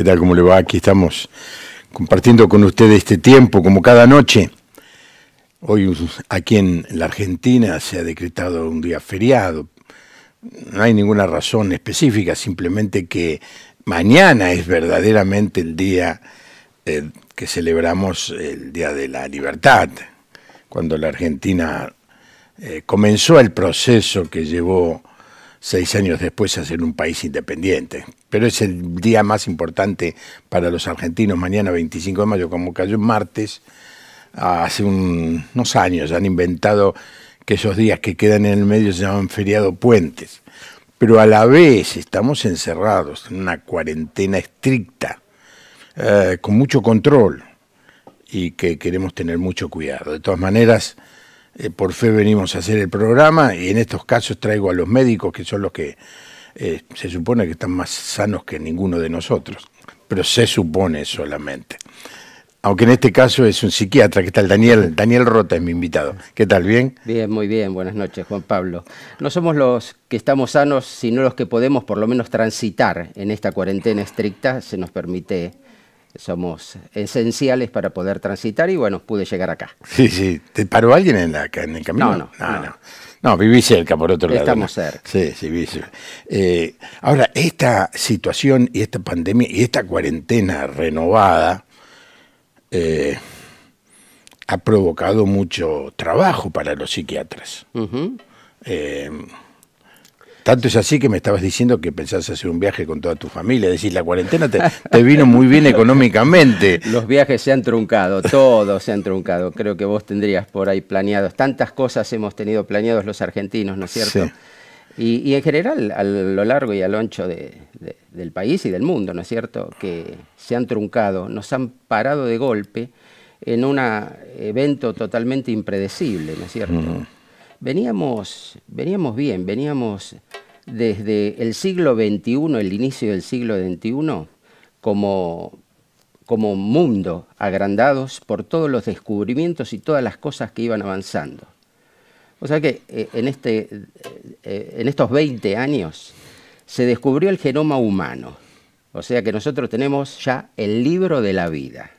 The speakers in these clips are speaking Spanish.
¿Qué tal? ¿Cómo le va? Aquí estamos compartiendo con ustedes este tiempo, como cada noche. Hoy aquí en la Argentina se ha decretado un día feriado. No hay ninguna razón específica, simplemente que mañana es verdaderamente el día eh, que celebramos el Día de la Libertad, cuando la Argentina eh, comenzó el proceso que llevó seis años después a ser un país independiente. Pero es el día más importante para los argentinos. Mañana, 25 de mayo, como cayó martes, hace unos años han inventado que esos días que quedan en el medio se llaman feriado puentes. Pero a la vez estamos encerrados en una cuarentena estricta, eh, con mucho control y que queremos tener mucho cuidado. De todas maneras, eh, por fe venimos a hacer el programa y en estos casos traigo a los médicos que son los que eh, se supone que están más sanos que ninguno de nosotros, pero se supone solamente. Aunque en este caso es un psiquiatra, que está el Daniel, Daniel Rota es mi invitado. ¿Qué tal? ¿Bien? Bien, muy bien. Buenas noches, Juan Pablo. No somos los que estamos sanos, sino los que podemos por lo menos transitar en esta cuarentena estricta. Se nos permite somos esenciales para poder transitar y bueno, pude llegar acá. Sí, sí. ¿Te paró alguien en, la, en el camino? No, no. No, no. no. viví cerca, por otro lado. Estamos cerca. Sí, sí, viví eh, ahora, esta situación y esta pandemia y esta cuarentena renovada eh, ha provocado mucho trabajo para los psiquiatras. Tanto es así que me estabas diciendo que pensás hacer un viaje con toda tu familia, es decir, la cuarentena te, vino muy bien económicamente. Los viajes se han truncado, todos se han truncado. Creo que vos tendrías por ahí planeados. Tantas cosas hemos tenido planeados los argentinos, ¿no es cierto? Y, en general, a lo largo y a lo ancho del país y del mundo, ¿no es cierto? Que se han truncado, nos han parado de golpe en un evento totalmente impredecible, ¿no es cierto? Veníamos, veníamos bien, veníamos desde el siglo XXI, el inicio del siglo XXI, como, como mundo, agrandados por todos los descubrimientos y todas las cosas que iban avanzando. O sea que eh, en, este, eh, en estos 20 años se descubrió el genoma humano. O sea que nosotros tenemos ya el libro de la vida.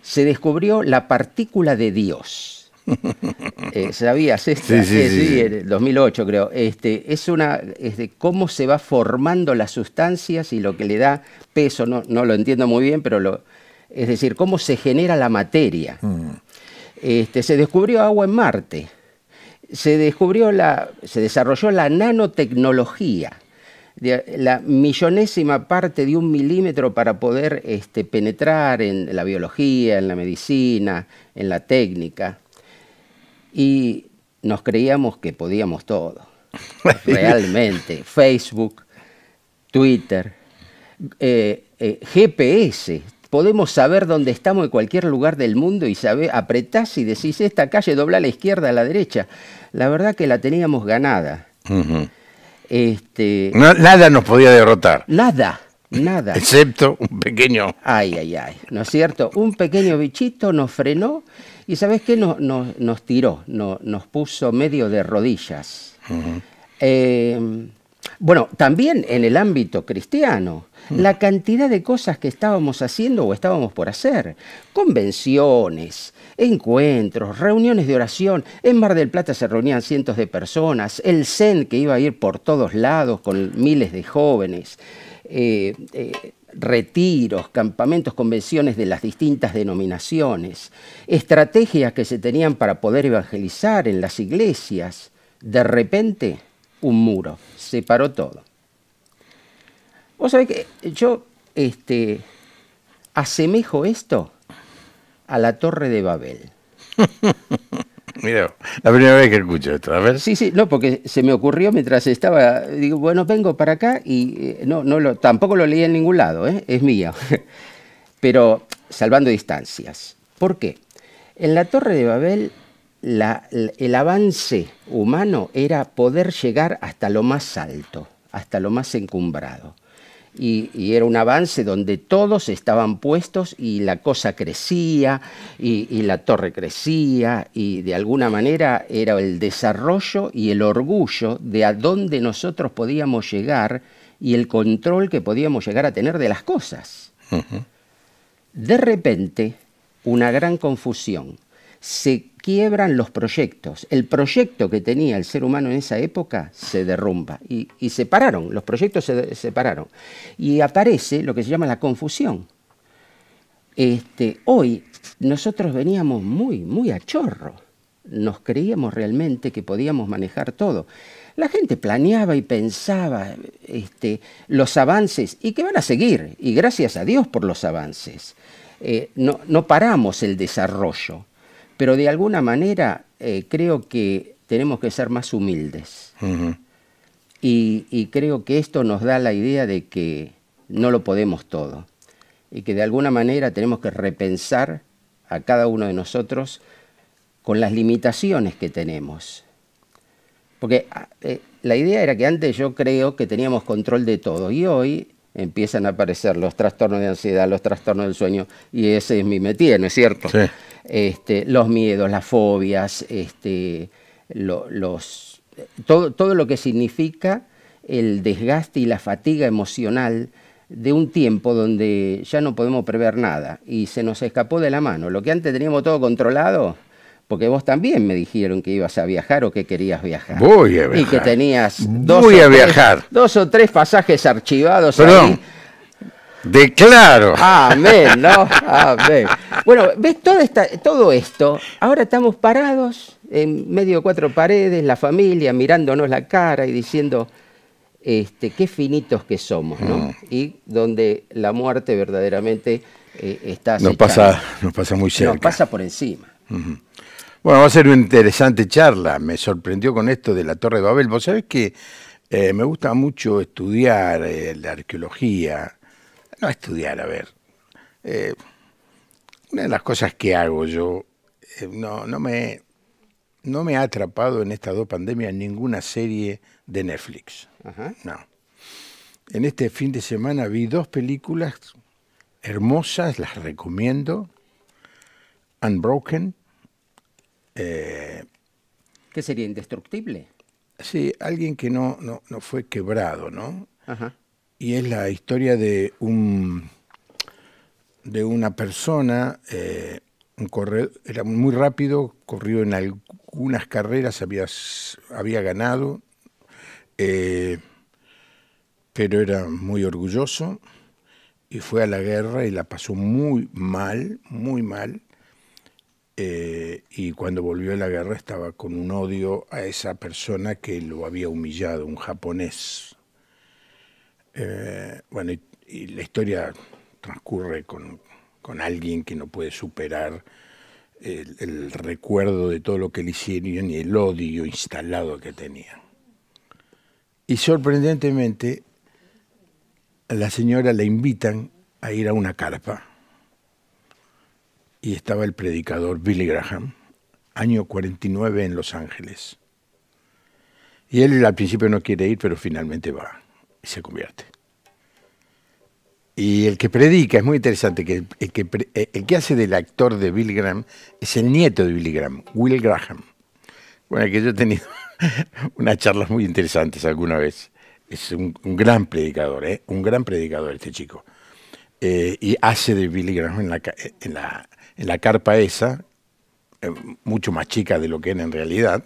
Se descubrió la partícula de Dios eh, ¿Sabías esto? Sí, sí, sí, en el 2008 creo. Este, es una es de cómo se va formando las sustancias y lo que le da peso, no, no lo entiendo muy bien, pero lo, es decir, cómo se genera la materia. Mm. Este, se descubrió agua en Marte, se descubrió la, se desarrolló la nanotecnología, la millonésima parte de un milímetro para poder este, penetrar en la biología, en la medicina, en la técnica y nos creíamos que podíamos todo. Realmente. Facebook, Twitter, eh, eh, GPS. Podemos saber dónde estamos en cualquier lugar del mundo y saber, apretás y decís, esta calle dobla a la izquierda, a la derecha. La verdad que la teníamos ganada. este, nada nos podía derrotar. Nada, nada. Excepto un pequeño... Ay, ay, ay. ¿No es cierto? Un pequeño bichito nos frenó y ¿sabes qué? Nos, nos, tiró, nos puso medio de rodillas. Eh, bueno, también en el ámbito cristiano, la cantidad de cosas que estábamos haciendo o estábamos por hacer, convenciones, encuentros, reuniones de oración, en Mar del Plata se reunían cientos de personas, el CEN que iba a ir por todos lados con miles de jóvenes, eh, eh, retiros, campamentos, convenciones de las distintas denominaciones, estrategias que se tenían para poder evangelizar en las iglesias, de repente un muro, separó todo. Vos sabés que yo este, asemejo esto a la torre de Babel. Mira, la primera vez que escucho esto, a ver. Sí, sí, no, porque se me ocurrió mientras estaba, digo, bueno, vengo para acá y eh, no, no lo, tampoco lo leí en ningún lado, ¿eh? es mía. Pero salvando distancias. ¿Por qué? En la Torre de Babel el avance humano era poder llegar hasta lo más alto, hasta lo más encumbrado y, era un avance donde todos estaban puestos y la cosa crecía y, la torre crecía y de alguna manera era el desarrollo y el orgullo de a dónde nosotros podíamos llegar y el control que podíamos llegar a tener de las cosas. De repente, una gran confusión. Se quiebran los proyectos. El proyecto que tenía el ser humano en esa época se derrumba. Y, se separaron, los proyectos se separaron. Y aparece lo que se llama la confusión. Este, hoy nosotros veníamos muy, muy a chorro. Nos creíamos realmente que podíamos manejar todo. La gente planeaba y pensaba este, los avances y que van a seguir, y gracias a Dios por los avances. Eh, no, no, paramos el desarrollo, pero de alguna manera eh, creo que tenemos que ser más humildes. y, y creo que esto nos da la idea de que no lo podemos todo y que de alguna manera tenemos que repensar a cada uno de nosotros con las limitaciones que tenemos. Porque ah, eh, la idea era que antes yo creo que teníamos control de todo y hoy empiezan a aparecer los trastornos de ansiedad, los trastornos del sueño y ese es mi métier, ¿no es cierto? Este, los miedos, las fobias, este, los, todo, todo lo que significa el desgaste y la fatiga emocional de un tiempo donde ya no podemos prever nada y se nos escapó de la mano. Lo que antes teníamos todo controlado, porque vos también me dijeron que ibas a viajar o que querías viajar. Voy a viajar. Y que tenías dos, Voy o, a tres, viajar. dos o tres pasajes archivados Perdón. Declaro. Amén, ¿no? Amén. Bueno, ves todo, esta, todo esto, ahora estamos parados en medio de cuatro paredes, la familia mirándonos la cara y diciendo, este, qué finitos que somos, ¿no? Mm. Y donde la muerte verdaderamente eh, está nos pasa, nos pasa muy cerca. Nos pasa por encima. Bueno, va a ser una interesante charla. Me sorprendió con esto de la Torre de Babel. Vos sabés que eh, me gusta mucho estudiar eh, la arqueología. No estudiar, a ver. una de las cosas que hago yo, no, no, me, no me ha atrapado en estas dos pandemias ninguna serie de Netflix. No. En este fin de semana vi dos películas hermosas, las recomiendo. Unbroken. Eh, ¿Qué sería indestructible? Sí, alguien que no, no, no fue quebrado, ¿no? Y es la historia de un de una persona, eh, un corredor, era muy rápido, corrió en algunas carreras, había, había ganado, eh, pero era muy orgulloso y fue a la guerra y la pasó muy mal, muy mal. Eh, y cuando volvió a la guerra estaba con un odio a esa persona que lo había humillado, un japonés. Eh, bueno, y, la historia transcurre con, alguien que no puede superar el, el, recuerdo de todo lo que le hicieron y el odio instalado que tenía. Y sorprendentemente, a la señora le invitan a ir a una carpa. Y estaba el predicador Billy Graham, año 49 en Los Ángeles. Y él al principio no quiere ir, pero finalmente va se convierte. Y el que predica, es muy interesante, que el, que, el que hace del actor de Billy Graham es el nieto de Billy Graham, Will Graham. Bueno, que yo he tenido unas charlas muy interesantes alguna vez. Es un, gran predicador, ¿eh? un gran predicador este chico. Eh, y hace de Billy Graham en la, en la, en la carpa esa, eh, mucho más chica de lo que era en realidad,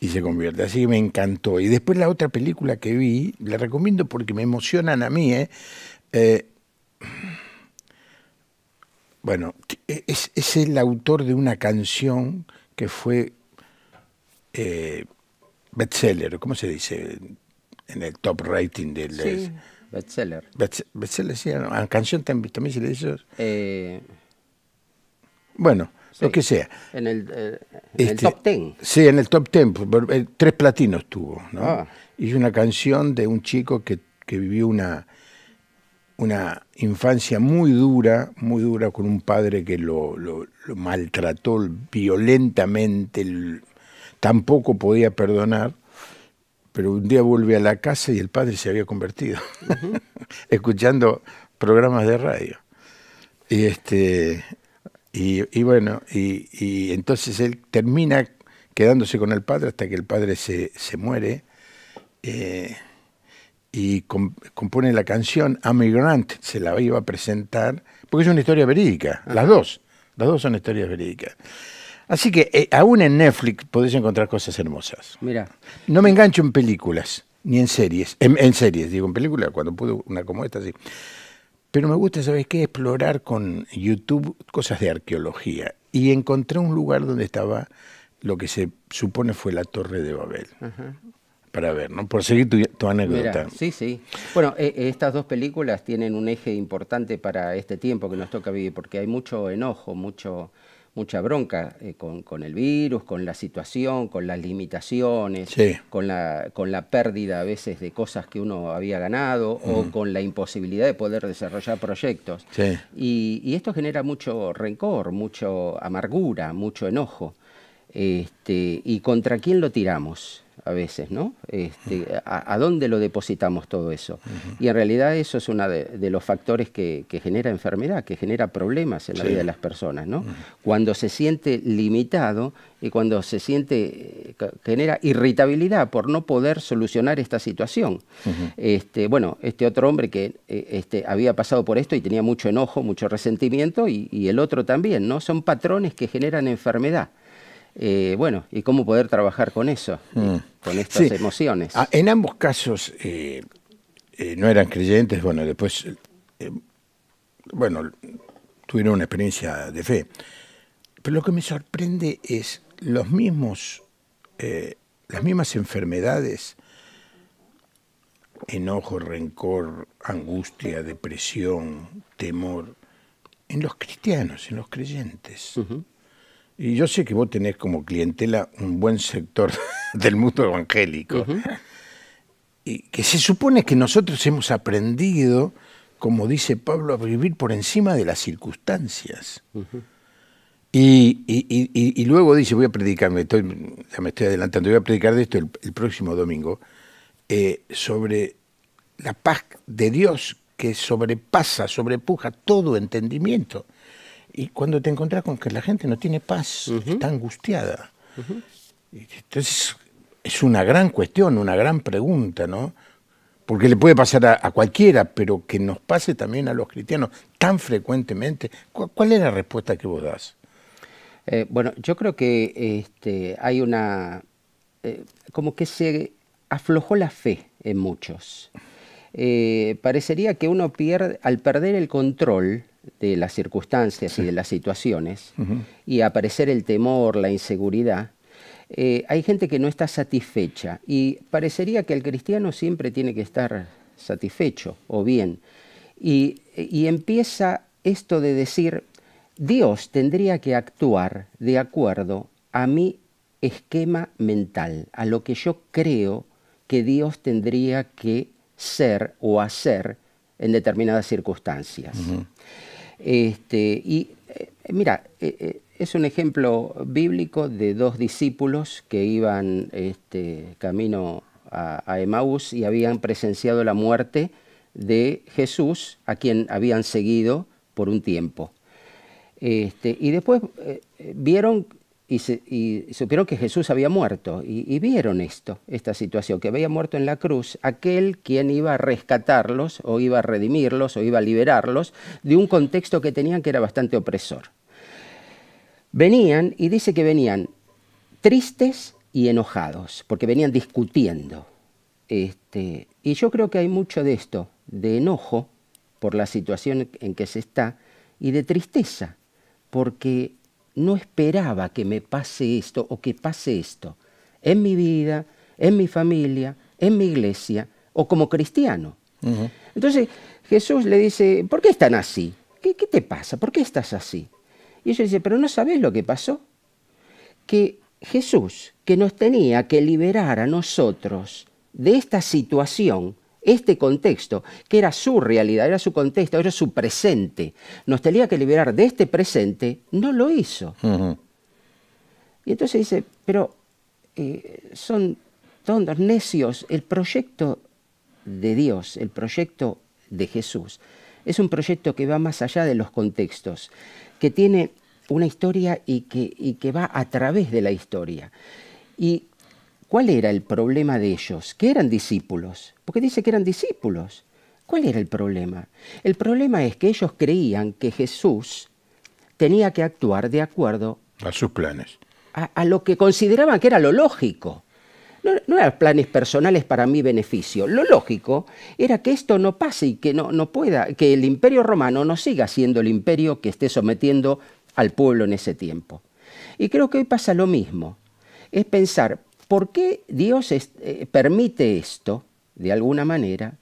y se convierte. Así que me encantó. Y después la otra película que vi, la recomiendo porque me emocionan a mí. ¿eh? bueno, es, es, el autor de una canción que fue bestseller, ¿cómo se dice? En el top rating del... Sí, bestseller. bestseller, sí, ¿a canción también, se le dice? Eh, bueno, lo que sea. En el, eh, este, top ten. Sí, en el top ten, eh, tres platinos tuvo, ¿no? Ah. Y una canción de un chico que, que vivió una, una infancia muy dura, muy dura, con un padre que lo, lo, lo maltrató violentamente, tampoco podía perdonar, pero un día vuelve a la casa y el padre se había convertido, escuchando programas de radio. Y este y, bueno, y, entonces él termina quedándose con el padre hasta que el padre se, muere. Eh, y compone la canción Amy Grant, se la iba a presentar, porque es una historia verídica, las dos, las dos son historias verídicas. Así que eh, aún en Netflix podés encontrar cosas hermosas. Mira. No me engancho en películas, ni en series. En, series, digo, en películas, cuando pude una como esta, sí. Pero me gusta, ¿sabes qué? Explorar con YouTube cosas de arqueología. Y encontré un lugar donde estaba lo que se supone fue la Torre de Babel. Para ver, ¿no? Por seguir tu, anécdota. sí, sí. Bueno, eh, eh, estas dos películas tienen un eje importante para este tiempo que nos toca vivir, porque hay mucho enojo, mucho mucha bronca eh, con, el virus, con la situación, con las limitaciones, con, la, con la pérdida a veces de cosas que uno había ganado o con la imposibilidad de poder desarrollar proyectos. Y, y, esto genera mucho rencor, mucho amargura, mucho enojo. Este, ¿Y contra quién lo tiramos? A veces, ¿no? Este, a, dónde lo depositamos todo eso? Y en realidad eso es uno de, los factores que, genera enfermedad, que genera problemas en la vida de las personas, ¿no? Cuando se siente limitado y cuando se siente, eh, genera irritabilidad por no poder solucionar esta situación. este, bueno, este otro hombre que eh, este, había pasado por esto y tenía mucho enojo, mucho resentimiento, y, y el otro también, ¿no? Son patrones que generan enfermedad. Eh, bueno, y cómo poder trabajar con eso, mm. con estas emociones. Ah, en ambos casos eh, eh, no eran creyentes, bueno, después, bueno, tuvieron una experiencia de fe. Pero lo que me sorprende es los mismos, las mismas enfermedades, enojo, rencor, angustia, depresión, temor, en los cristianos, en los creyentes. Y yo sé que vos tenés como clientela un buen sector del mundo evangélico. Y que se supone que nosotros hemos aprendido, como dice Pablo, a vivir por encima de las circunstancias. y, luego dice, voy a predicar, estoy, ya me estoy adelantando, voy a predicar de esto el, próximo domingo, eh, sobre la paz de Dios que sobrepasa, sobrepuja todo entendimiento. Y cuando te encontrás con que la gente no tiene paz, está angustiada. Entonces, es una gran cuestión, una gran pregunta, ¿no? Porque le puede pasar a, cualquiera, pero que nos pase también a los cristianos tan frecuentemente. ¿Cuál, es la respuesta que vos das? Eh, bueno, yo creo que este, hay una... Eh, como que se aflojó la fe en muchos. Eh, parecería que uno pierde, al perder el control, de las circunstancias y de las situaciones y aparecer el temor, la inseguridad, eh, hay gente que no está satisfecha y parecería que el cristiano siempre tiene que estar satisfecho o bien. Y, y empieza esto de decir, Dios tendría que actuar de acuerdo a mi esquema mental, a lo que yo creo que Dios tendría que ser o hacer en determinadas circunstancias. Este, y eh, mira, eh, eh, es un ejemplo bíblico de dos discípulos que iban este, camino a, a Emaús y habían presenciado la muerte de Jesús, a quien habían seguido por un tiempo. Este, y después vieron y, supieron que Jesús había muerto y, vieron esto, esta situación, que había muerto en la cruz aquel quien iba a rescatarlos o iba a redimirlos o iba a liberarlos de un contexto que tenían que era bastante opresor. Venían y dice que venían tristes y enojados, porque venían discutiendo. Este, y yo creo que hay mucho de esto, de enojo por la situación en que se está y de tristeza, porque no esperaba que me pase esto o que pase esto en mi vida, en mi familia, en mi iglesia o como cristiano. Entonces Jesús le dice, ¿por qué están así? ¿Qué, te pasa? ¿Por qué estás así? Y ellos dicen, pero no sabes lo que pasó. Que Jesús, que nos tenía que liberar a nosotros de esta situación, este contexto, que era su realidad, era su contexto, era su presente, nos tenía que liberar de este presente, no lo hizo. Y entonces dice, pero eh, son tontos, necios, el proyecto de Dios, el proyecto de Jesús, es un proyecto que va más allá de los contextos, que tiene una historia y que, y que va a través de la historia. Y ¿cuál era el problema de ellos? Que eran discípulos, porque dice que eran discípulos. ¿Cuál era el problema? El problema es que ellos creían que Jesús tenía que actuar de acuerdo a sus planes. A, lo que consideraban que era lo lógico. No, eran planes personales para mi beneficio. Lo lógico era que esto no pase y que no, no pueda, que el imperio romano no siga siendo el imperio que esté sometiendo al pueblo en ese tiempo. Y creo que hoy pasa lo mismo. Es pensar, ¿por qué Dios eh, permite esto de alguna manera?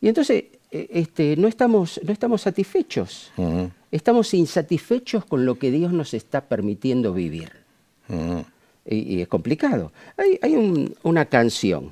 Y entonces eh, este, no, estamos, no estamos satisfechos. Estamos insatisfechos con lo que Dios nos está permitiendo vivir. y, es complicado. Hay, una canción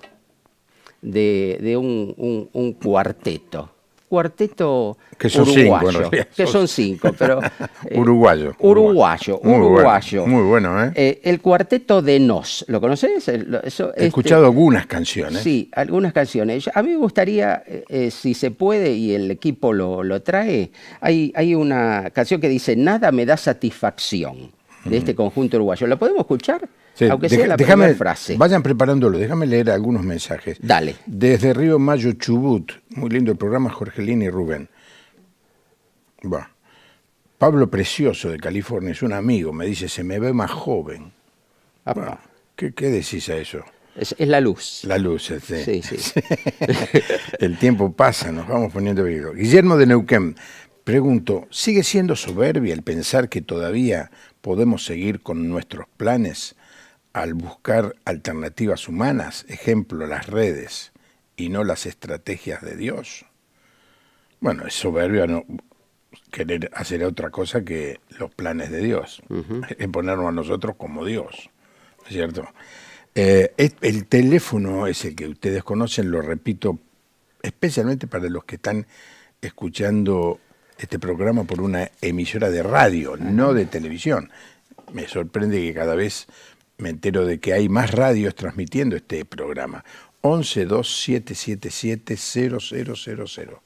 de, un, cuarteto cuarteto que son uruguayo, que son cinco, pero eh, uruguayo, uruguayo, uruguayo, muy bueno, ¿eh? ¿eh? El cuarteto de Nos, ¿lo conoces? He este, escuchado algunas canciones. Sí, algunas canciones. A mí me gustaría, eh, si se puede y el equipo lo, lo trae, hay, hay una canción que dice Nada me da satisfacción de este conjunto uruguayo. ¿La podemos escuchar? Aunque sea la primera frase. Vayan preparándolo, déjame leer algunos mensajes. Dale. Desde Río Mayo Chubut, muy lindo el programa, Jorgelín y Rubén. Va. Pablo Precioso de California es un amigo, me dice, se me ve más joven. ¿qué, decís a eso? Es, la luz. La luz, sí. sí, sí. el tiempo pasa, nos vamos poniendo vivo. Guillermo de Neuquén, pregunto, ¿sigue siendo soberbia el pensar que todavía podemos seguir con nuestros planes al buscar alternativas humanas, ejemplo las redes, y no las estrategias de Dios. Bueno, es soberbio no querer hacer otra cosa que los planes de Dios, es ponernos a nosotros como Dios, cierto? Eh, el teléfono es el que ustedes conocen, lo repito, especialmente para los que están escuchando este programa por una emisora de radio, no de televisión. Me sorprende que cada vez me entero de que hay más radios transmitiendo este programa. 1127770000.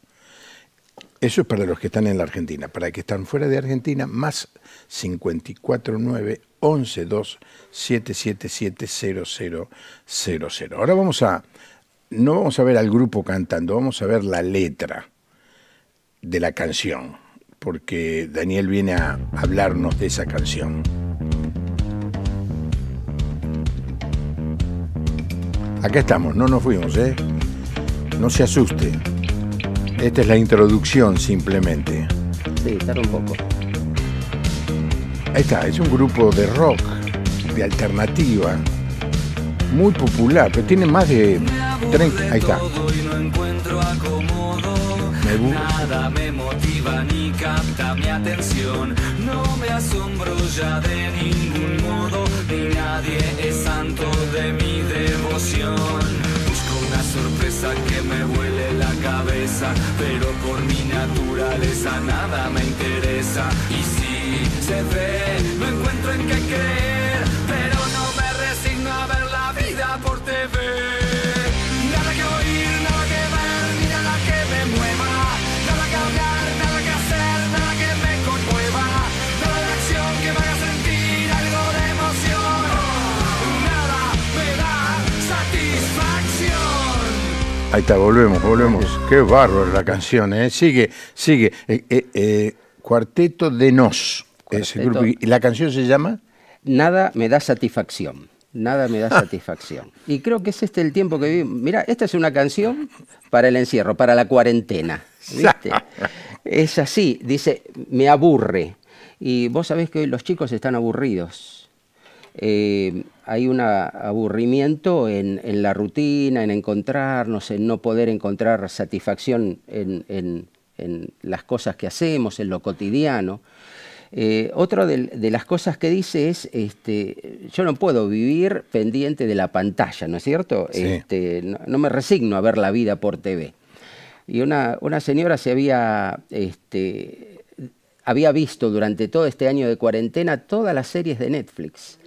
Eso es para los que están en la Argentina. Para los que están fuera de Argentina, más 549 1127770000. Ahora vamos a no vamos a ver al grupo cantando, vamos a ver la letra de la canción, porque Daniel viene a hablarnos de esa canción. Acá estamos, no nos fuimos, ¿eh? No se asuste. Esta es la introducción simplemente. Sí, tarda un poco. Ahí está, es un grupo de rock, de alternativa, muy popular, pero tiene más de 30... Ahí está. Me Nada me motiva ni capta mi atención. No me asombro ya de ningún modo, ni nadie es santo de mi devoción. Busco una sorpresa que me vuele la cabeza, pero por mi naturaleza nada me interesa. Y si se ve, no encuentro en qué creer, Ahí está, volvemos, volvemos. Qué bárbaro la canción, ¿eh? Sigue, sigue. Eh, eh, eh, Cuarteto de Nos. Ese grupo. ¿Y la canción se llama? Nada me da satisfacción. Nada me da satisfacción. Y creo que es este el tiempo que vivimos. Mira, esta es una canción para el encierro, para la cuarentena. ¿viste? es así, dice, me aburre. Y vos sabés que hoy los chicos están aburridos. Eh, hay un aburrimiento en, en, la rutina, en encontrarnos, en no poder encontrar satisfacción en, en, en las cosas que hacemos, en lo cotidiano. Eh, otra de, las cosas que dice es, este, yo no puedo vivir pendiente de la pantalla, ¿no es cierto? Este, no, me resigno a ver la vida por TV. Y una, una señora se había, este, había visto durante todo este año de cuarentena todas las series de Netflix,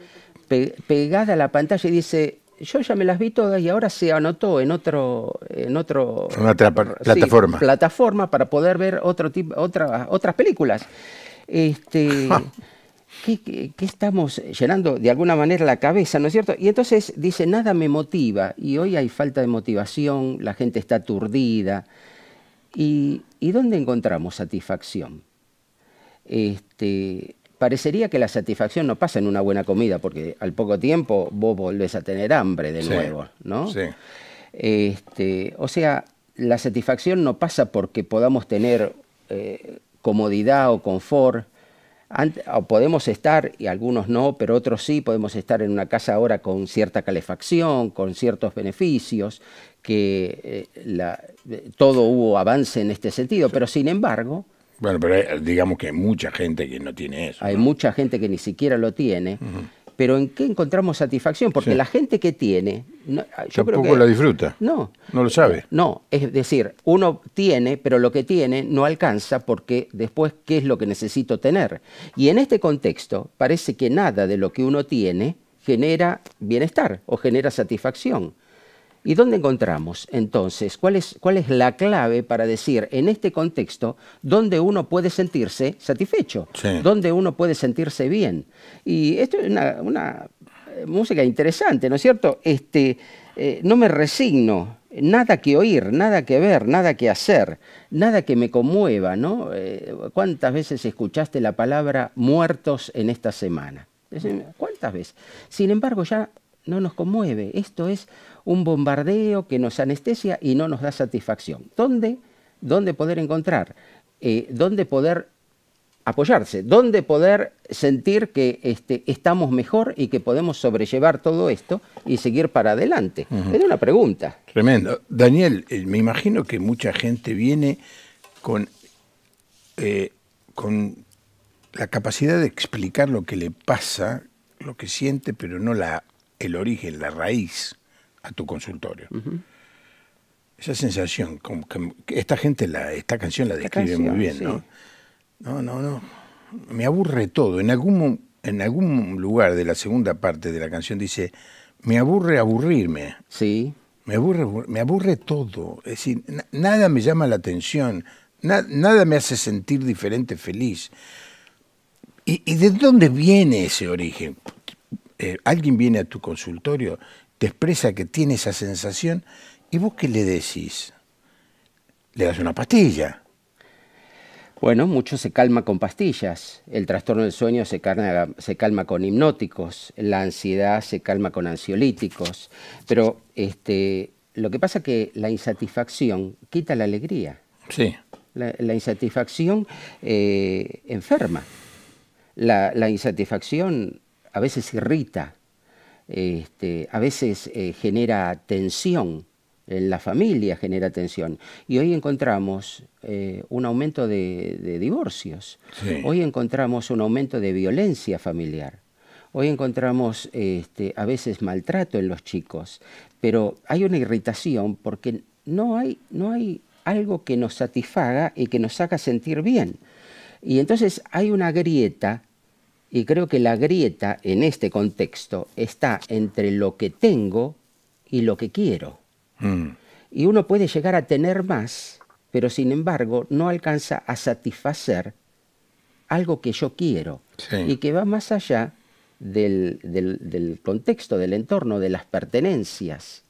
pegada a la pantalla y dice, yo ya me las vi todas y ahora se anotó en otro en otro una plataforma plataforma para poder ver otro tipo otra, otras películas este ¿qué, estamos llenando de alguna manera la cabeza, ¿no es cierto? Y entonces dice, nada me motiva, y hoy hay falta de motivación, la gente está aturdida. ¿Y, dónde encontramos satisfacción? Este, parecería que la satisfacción no pasa en una buena comida, porque al poco tiempo vos volvés a tener hambre de nuevo, ¿no? Sí. Este, o sea, la satisfacción no pasa porque podamos tener eh, comodidad o confort. o podemos estar, y algunos no, pero otros sí, podemos estar en una casa ahora con cierta calefacción, con ciertos beneficios, que eh, todo hubo avance en este sentido, pero sin embargo... Bueno, pero digamos que hay mucha gente que no tiene eso. Hay mucha gente que ni siquiera lo tiene pero ¿en qué encontramos satisfacción? Porque la gente que tiene... yo creo que, la disfruta. No. No lo sabe. No, es decir, uno tiene, pero lo que tiene no alcanza porque después, ¿qué es lo que necesito tener? Y en este contexto, parece que nada de lo que uno tiene genera bienestar o genera satisfacción. ¿Y dónde encontramos entonces? ¿Cuál es, ¿Cuál es la clave para decir en este contexto dónde uno puede sentirse satisfecho? Dónde uno puede sentirse bien. Y esto es una, eh, música interesante, ¿no es cierto? Este, eh, no me resigno, nada que oír, nada que ver, nada que hacer, nada que me conmueva, ¿no? Eh, ¿Cuántas veces escuchaste la palabra muertos en esta semana? ¿Cuántas veces? Sin embargo, ya no nos conmueve. Esto es un bombardeo que nos anestesia y no nos da satisfacción. ¿Dónde, dónde poder encontrar? Eh, ¿Dónde poder apoyarse? ¿Dónde poder sentir que este, estamos mejor y que podemos sobrellevar todo esto y seguir para adelante? Es una pregunta. Tremendo. Daniel, eh, me imagino que mucha gente viene con, eh, con la capacidad de explicar lo que le pasa, lo que siente, pero no la, el origen, la raíz a tu consultorio. Esa sensación, como que esta gente, la, esta canción la describe muy bien, ¿no? No, no, no. Me aburre todo. En algún, en algún lugar de la segunda parte de la canción dice, me aburre aburrirme. Sí. Me aburre, me aburre todo. Es decir, nada me llama la atención, nada me hace sentir diferente, feliz. ¿Y, ¿Y, de dónde viene ese origen? Eh, alguien viene a tu consultorio te expresa que tiene esa sensación, ¿y vos qué le decís? Le das una pastilla. Bueno, mucho se calma con pastillas. El trastorno del sueño se calma, se calma con hipnóticos, la ansiedad se calma con ansiolíticos. Pero este, lo que pasa es que la insatisfacción quita la alegría. Sí. La, insatisfacción eh, enferma. La, la insatisfacción a veces irrita, este, a veces eh, genera tensión, en la familia genera tensión. Y hoy encontramos eh, un aumento de, divorcios, hoy encontramos un aumento de violencia familiar. Hoy encontramos este, a veces maltrato en los chicos, pero hay una irritación porque no hay, no hay algo que nos satisfaga y que nos haga sentir bien. Y entonces hay una grieta y creo que la grieta en este contexto está entre lo que tengo y lo que quiero. Mm. Y uno puede llegar a tener más, pero sin embargo no alcanza a satisfacer algo que yo quiero y que va más allá del, del, contexto, del entorno, de las pertenencias.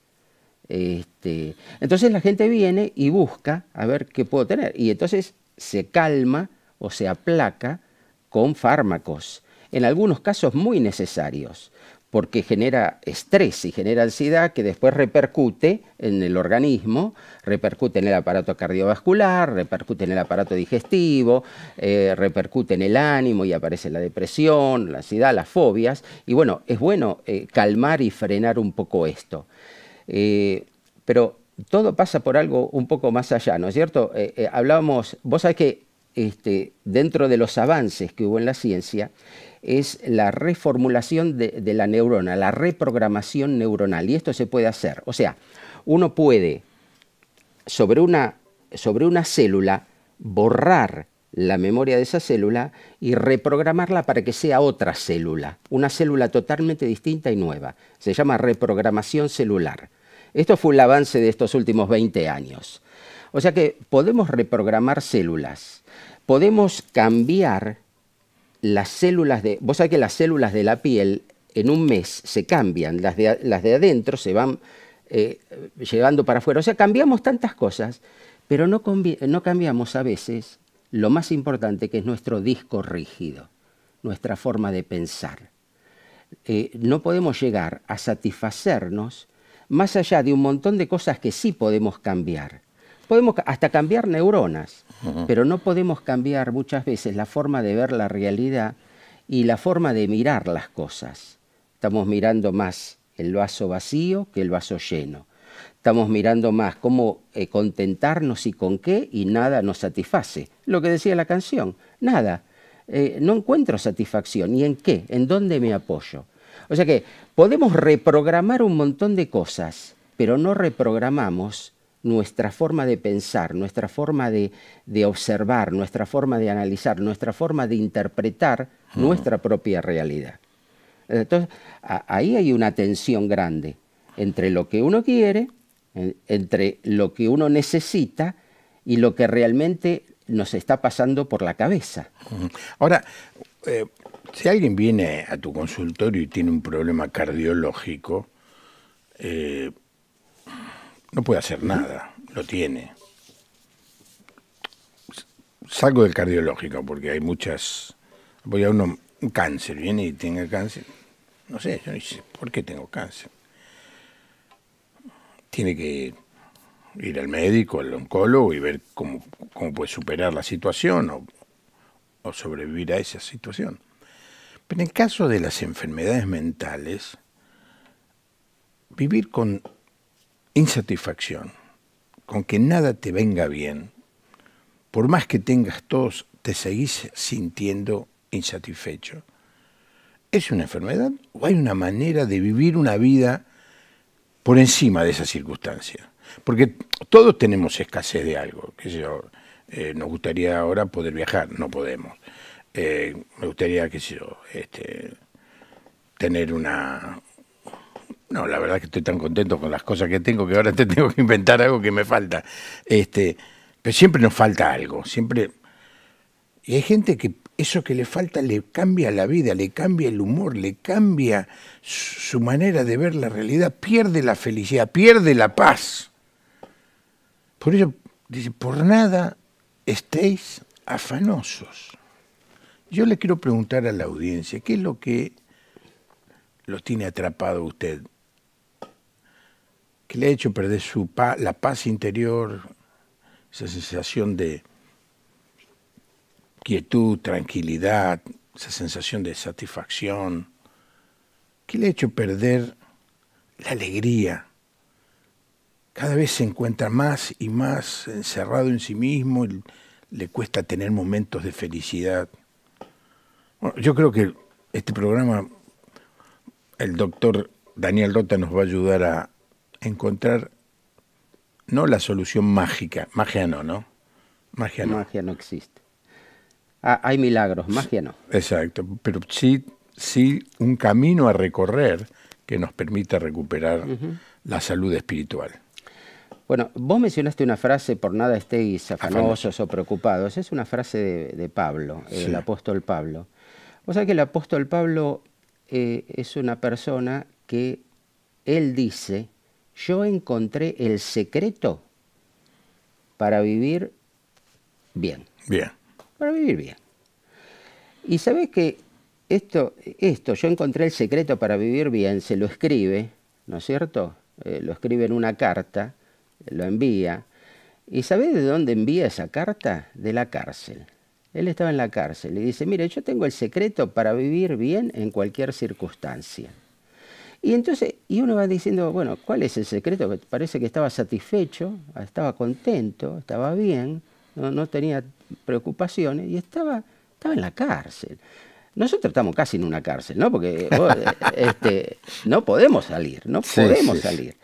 Este, entonces la gente viene y busca a ver qué puedo tener y entonces se calma o se aplaca con fármacos en algunos casos muy necesarios, porque genera estrés y genera ansiedad que después repercute en el organismo, repercute en el aparato cardiovascular, repercute en el aparato digestivo, eh, repercute en el ánimo y aparece la depresión, la ansiedad, las fobias. Y bueno, es bueno eh, calmar y frenar un poco esto. Eh, pero todo pasa por algo un poco más allá, ¿no es cierto? hablábamos, vos sabés que este, dentro de los avances que hubo en la ciencia, es la reformulación de, la neurona, la reprogramación neuronal. Y esto se puede hacer. O sea, uno puede sobre una, sobre una célula borrar la memoria de esa célula y reprogramarla para que sea otra célula, una célula totalmente distinta y nueva. Se llama reprogramación celular. Esto fue el avance de estos últimos 20 años. O sea que podemos reprogramar células, podemos cambiar las células de... Vos sabés que las células de la piel en un mes se cambian, las de, las de adentro se van eh, llevando para afuera. O sea, cambiamos tantas cosas, pero no, no cambiamos a veces lo más importante que es nuestro disco rígido, nuestra forma de pensar. Eh, no podemos llegar a satisfacernos más allá de un montón de cosas que sí podemos cambiar. Podemos hasta cambiar neuronas, pero no podemos cambiar muchas veces la forma de ver la realidad y la forma de mirar las cosas. Estamos mirando más el vaso vacío que el vaso lleno. Estamos mirando más cómo eh, contentarnos y con qué y nada nos satisface. Lo que decía la canción, nada. Eh, no encuentro satisfacción. ¿Y en qué? ¿En dónde me apoyo? O sea que podemos reprogramar un montón de cosas, pero no reprogramamos nuestra forma de pensar, nuestra forma de, observar, nuestra forma de analizar, nuestra forma de interpretar nuestra propia realidad. Entonces, ahí hay una tensión grande entre lo que uno quiere, entre lo que uno necesita y lo que realmente nos está pasando por la cabeza. Ahora, eh, si alguien viene a tu consultorio y tiene un problema cardiológico, eh, no puede hacer nada, lo tiene. Salgo del cardiológico porque hay muchas. Voy a uno, un cáncer, viene y tiene cáncer. No sé, yo sé por qué tengo cáncer. Tiene que ir al médico, al oncólogo y ver cómo, cómo puede superar la situación o, o sobrevivir a esa situación. Pero en el caso de las enfermedades mentales, vivir con insatisfacción, con que nada te venga bien, por más que tengas todos, te seguís sintiendo insatisfecho. ¿Es una enfermedad o hay una manera de vivir una vida por encima de esa circunstancia? Porque todos tenemos escasez de algo, que yo, eh, nos gustaría ahora poder viajar, no podemos. Eh, me gustaría, qué este, tener una... No, la verdad que estoy tan contento con las cosas que tengo que ahora te tengo que inventar algo que me falta. Este, pero siempre nos falta algo, siempre... Y hay gente que eso que le falta le cambia la vida, le cambia el humor, le cambia su manera de ver la realidad, pierde la felicidad, pierde la paz. Por eso dice, por nada estéis afanosos. Yo le quiero preguntar a la audiencia, ¿qué es lo que los tiene atrapado usted? ¿Qué le ha hecho perder su paz, la paz interior, esa sensación de quietud, tranquilidad, esa sensación de satisfacción? ¿Qué le ha hecho perder la alegría? Cada vez se encuentra más y más encerrado en sí mismo, y le cuesta tener momentos de felicidad yo creo que este programa, el doctor Daniel Rota nos va a ayudar a encontrar no la solución mágica, magia no, ¿no? Magia no. Magia no existe. Ah, hay milagros, magia no. Exacto, pero sí, sí un camino a recorrer que nos permita recuperar la salud espiritual. Bueno, vos mencionaste una frase, por nada estéis afanosos o preocupados. Es una frase de, Pablo, el apóstol Pablo. O sea que el apóstol Pablo eh, es una persona que él dice, yo encontré el secreto para vivir bien. Bien. Para vivir bien. Y sabes que esto, esto, yo encontré el secreto para vivir bien, se lo escribe, ¿no es cierto? Eh, lo escribe en una carta, lo envía. ¿Y sabes de dónde envía esa carta? De la cárcel. Él estaba en la cárcel y dice, mire, yo tengo el secreto para vivir bien en cualquier circunstancia. Y entonces, y uno va diciendo, bueno, ¿cuál es el secreto? Parece que estaba satisfecho, estaba contento, estaba bien, no, tenía preocupaciones y estaba, estaba en la cárcel. Nosotros estamos casi en una cárcel, ¿no? Porque este, no podemos salir, no podemos salir.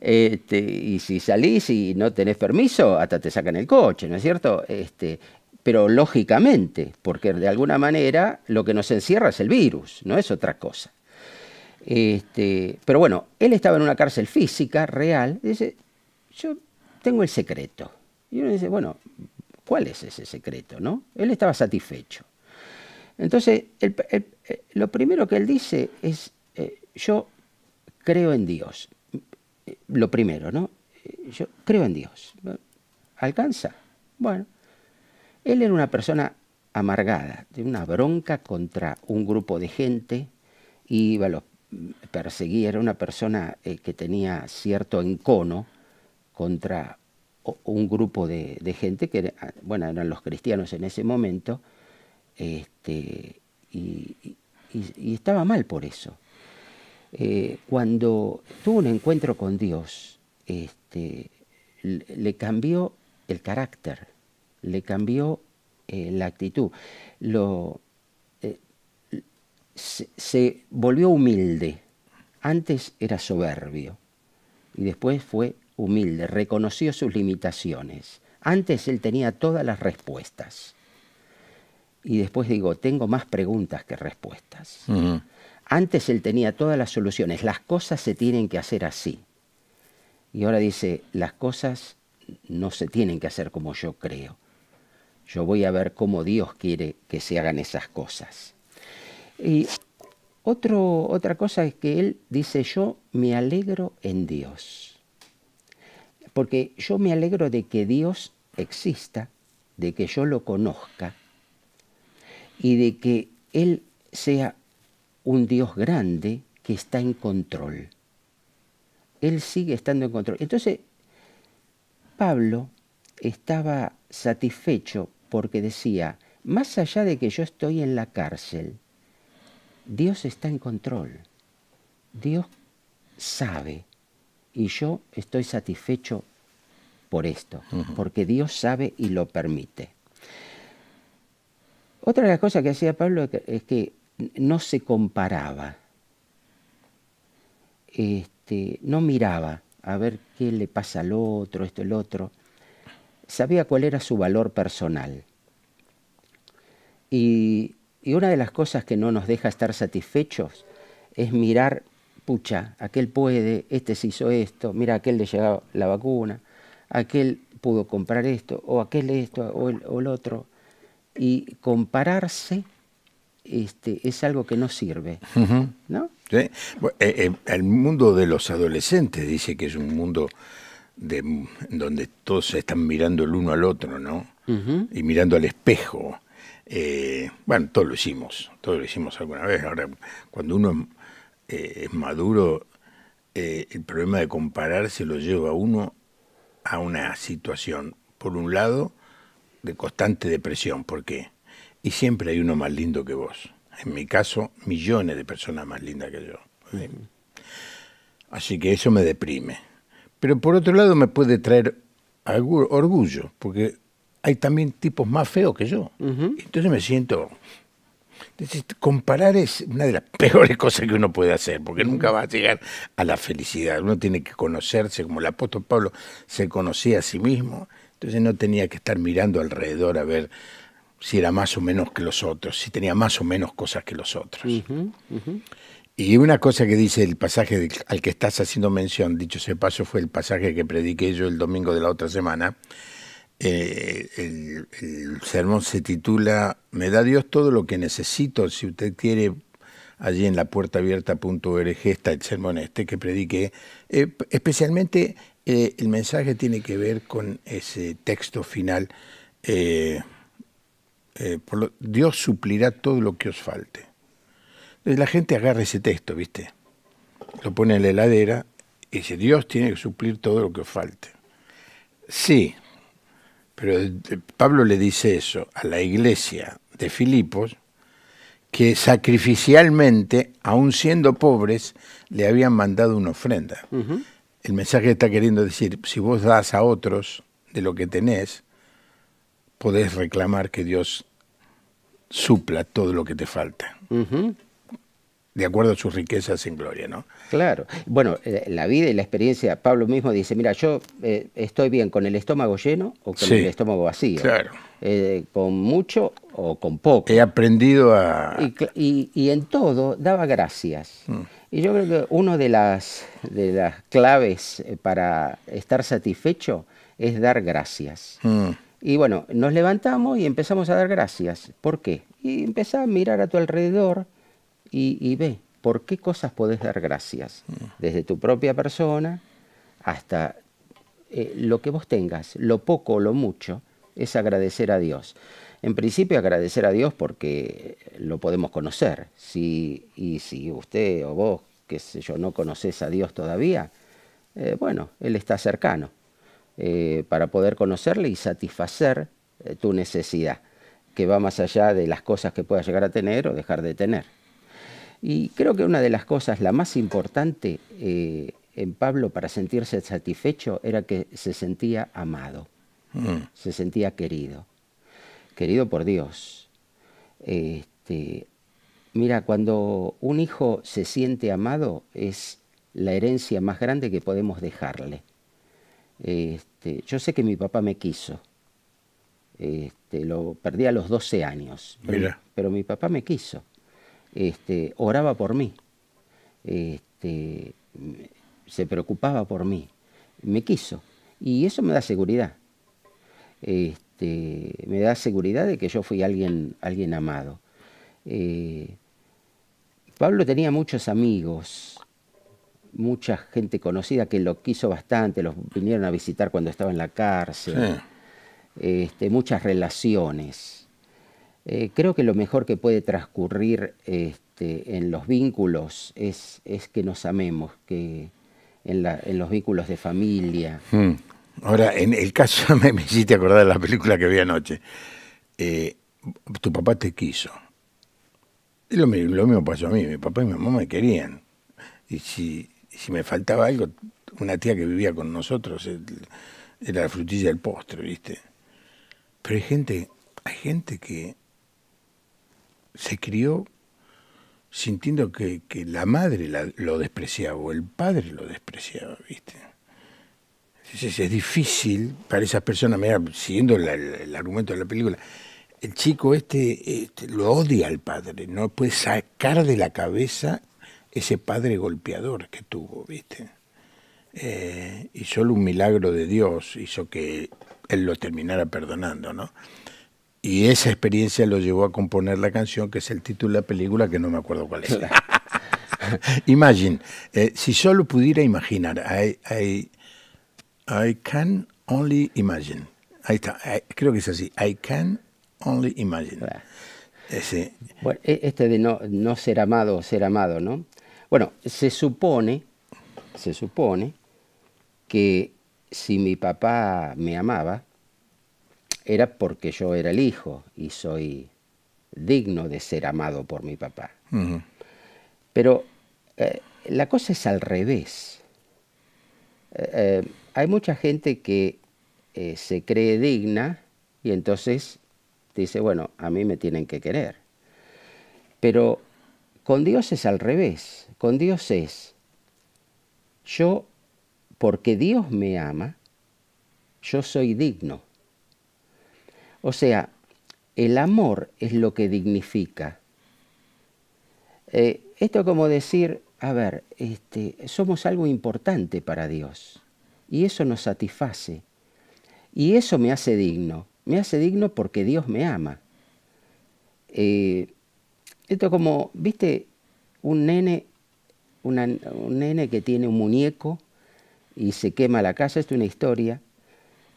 Este, y si salís y no tenés permiso, hasta te sacan el coche, ¿no es cierto? Este, pero lógicamente, porque de alguna manera lo que nos encierra es el virus, no es otra cosa. Este, pero bueno, él estaba en una cárcel física, real, dice, yo tengo el secreto. Y uno dice, bueno, ¿cuál es ese secreto? No? Él estaba satisfecho. Entonces, lo primero que él dice es, eh, yo creo en Dios. Lo primero, ¿no? Yo creo en Dios. ¿Alcanza? Bueno, él era una persona amargada, de una bronca contra un grupo de gente, iba, los perseguía, era una persona eh, que tenía cierto encono contra un grupo de, gente que, bueno, eran los cristianos en ese momento, este, y, estaba mal por eso. Eh, cuando tuvo un encuentro con Dios, este, le cambió el carácter, le cambió eh, la actitud, lo, se, volvió humilde. Antes era soberbio y después fue humilde, reconoció sus limitaciones. Antes él tenía todas las respuestas. Y después digo, tengo más preguntas que respuestas. Antes él tenía todas las soluciones. Las cosas se tienen que hacer así. Y ahora dice, las cosas no se tienen que hacer como yo creo. Yo voy a ver cómo Dios quiere que se hagan esas cosas. Y otra cosa es que él dice, yo me alegro en Dios. Porque yo me alegro de que Dios exista, de que yo lo conozca y de que Él sea un Dios grande que está en control. Él sigue estando en control. Entonces, Pablo estaba satisfecho porque decía, más allá de que yo estoy en la cárcel, Dios está en control. Dios sabe y yo estoy satisfecho por esto, porque Dios sabe y lo permite. Otra de las cosas que hacía Pablo es que no se comparaba, este, no miraba a ver qué le pasa al otro, esto, el otro. Sabía cuál era su valor personal. Y, una de las cosas que no nos deja estar satisfechos es mirar, pucha, aquel puede, este se hizo esto, mira, aquel le llegó la vacuna, aquel pudo comprar esto, o aquel esto, o el, o el otro. Y compararse este, es algo que no sirve. ¿no? Eh, eh, el mundo de los adolescentes dice que es un mundo de, donde todos se están mirando el uno al otro, ¿no? Y mirando al espejo. Eh, bueno, todos lo hicimos, todos lo hicimos alguna vez. Ahora, cuando uno es maduro, el problema de compararse lo lleva a uno a una situación, por un lado, de constante depresión. ¿Por qué? Y siempre hay uno más lindo que vos. En mi caso, millones de personas más lindas que yo. Así que eso me deprime. Pero por otro lado me puede traer orgullo, porque hay también tipos más feos que yo. Entonces me siento... comparar es una de las peores cosas que uno puede hacer, porque nunca va a llegar a la felicidad. Uno tiene que conocerse, como el apóstol Pablo se conocía a sí mismo, entonces no tenía que estar mirando alrededor a ver si era más o menos que los otros, si tenía más o menos cosas que los otros. Y una cosa que dice el pasaje al que estás haciendo mención, dicho ese paso, fue el pasaje que prediqué yo el domingo de la otra semana. Eh, el, sermón se titula Me da Dios todo lo que necesito. Si usted quiere, allí en la puerta abierta.org está el sermón este que prediqué. Eh, especialmente eh, el mensaje tiene que ver con ese texto final. Eh, Dios suplirá todo lo que os falte. La gente agarra ese texto, ¿viste? Lo pone en la heladera y dice, Dios tiene que suplir todo lo que os falte. Sí, pero Pablo le dice eso a la iglesia de Filipos, que sacrificialmente, aun siendo pobres, le habían mandado una ofrenda. El mensaje está queriendo decir, si vos das a otros de lo que tenés, podés reclamar que Dios supla todo lo que te falta. De acuerdo a sus riquezas en gloria, ¿no? Claro. Bueno, eh, la vida y la experiencia, Pablo mismo dice, mira, yo eh, estoy bien con el estómago lleno o con el estómago vacío. Claro. Eh, con mucho o con poco. He aprendido a... Y, en todo daba gracias. Mm. Y yo creo que una de las, de las claves para estar satisfecho es dar gracias. Mm. Y bueno, nos levantamos y empezamos a dar gracias. ¿Por qué? y empezá a mirar a tu alrededor y, ve por qué cosas podés dar gracias, desde tu propia persona hasta eh, lo que vos tengas, lo poco o lo mucho, es agradecer a Dios. En principio agradecer a Dios porque lo podemos conocer. Si, y si usted o vos, qué sé yo, no conoces a Dios todavía, eh, bueno, Él está cercano eh, para poder conocerle y satisfacer tu necesidad, que va más allá de las cosas que puedas llegar a tener o dejar de tener. Y creo que una de las cosas, la más importante eh, en Pablo para sentirse satisfecho, era que se sentía amado, mm. se sentía querido, querido por Dios. Este, mira, cuando un hijo se siente amado es la herencia más grande que podemos dejarle. Este, yo sé que mi papá me quiso. Este, lo perdí a los 12 años, pero mi papá me quiso este, oraba por mí, este, se preocupaba por mí, me quiso. Y eso me da seguridad. Este, me da seguridad de que yo fui alguien, alguien amado. Eh, Pablo tenía muchos amigos, mucha gente conocida que lo quiso bastante, los vinieron a visitar cuando estaba en la cárcel, este, muchas relaciones. Eh, creo que lo mejor que puede transcurrir este, en los vínculos es, es, que nos amemos, que en, la, en los vínculos de familia. Hmm. Ahora, en el caso, me, me, hiciste acordar de la película que vi anoche. Eh, tu papá te quiso. lo, lo, mismo pasó a mí, mi papá y mi mamá me querían. Y si, si me faltaba algo, una tía que vivía con nosotros era la frutilla del postre, ¿viste? Pero hay gente, hay gente que se crió sintiendo que, la madre lo despreciaba o el padre lo despreciaba, ¿viste? Es, es difícil para esas personas, mira, siguiendo el, argumento de la película, el chico este, este, lo odia al padre, no puede sacar de la cabeza ese padre golpeador que tuvo, ¿viste? Eh, y solo un milagro de Dios hizo que él lo terminara perdonando, ¿no? Y esa experiencia lo llevó a componer la canción, que es el título de la película, que no me acuerdo cuál es. Imagine, eh, si solo pudiera imaginar, I, I, I, can only imagine. Ahí está, creo que es así, I can only imagine. Bueno, e, este de no, no ser amado o ser amado, ¿no? Bueno, se supone, se supone que si mi papá me amaba, era porque yo era el hijo y soy digno de ser amado por mi papá. Pero eh, la cosa es al revés. Eh, eh, hay mucha gente que se cree digna y entonces dice, bueno, a mí me tienen que querer. Pero con Dios es al revés. Con Dios es, yo, porque Dios me ama, yo soy digno. O sea, el amor es lo que dignifica. Eh, esto como decir, a ver, este, somos algo importante para Dios y eso nos satisface y eso me hace digno. Me hace digno porque Dios me ama. Eh, esto como, viste, un nene, un nene que tiene un muñeco y se quema la casa, esto es una historia,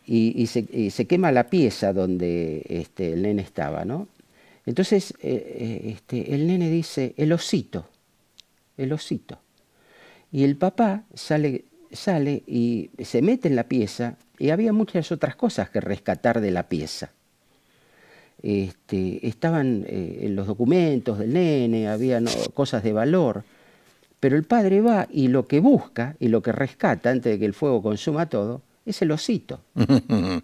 y, se, quema la pieza donde este, el nene estaba, ¿no? Entonces eh, eh, este, el nene dice, el osito, el osito. Y el papá sale, sale y se mete en la pieza y había muchas otras cosas que rescatar de la pieza. Este, estaban eh, en los documentos del nene, había cosas de valor, pero el padre va y lo que busca y lo que rescata antes de que el fuego consuma todo es el osito.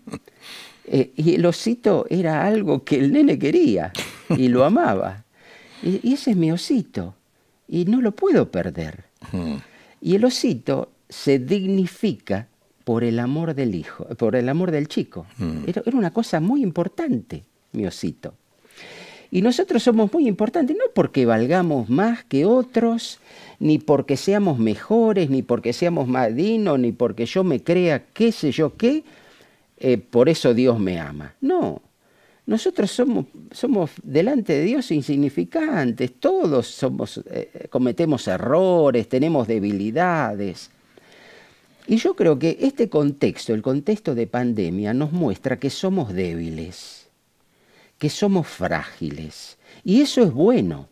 Eh, y el osito era algo que el nene quería y lo amaba. Y, ese es mi osito. Y no lo puedo perder. Y el osito se dignifica por el amor del hijo, por el amor del chico. Era, era, una cosa muy importante, mi osito. Y nosotros somos muy importantes, no porque valgamos más que otros, ni porque seamos mejores, ni porque seamos más dignos, ni porque yo me crea qué sé yo qué, eh, por eso Dios me ama. No, nosotros somos, somos delante de Dios insignificantes, todos somos, eh, cometemos errores, tenemos debilidades. Y yo creo que este contexto, el contexto de pandemia, nos muestra que somos débiles, que somos frágiles. Y eso es bueno.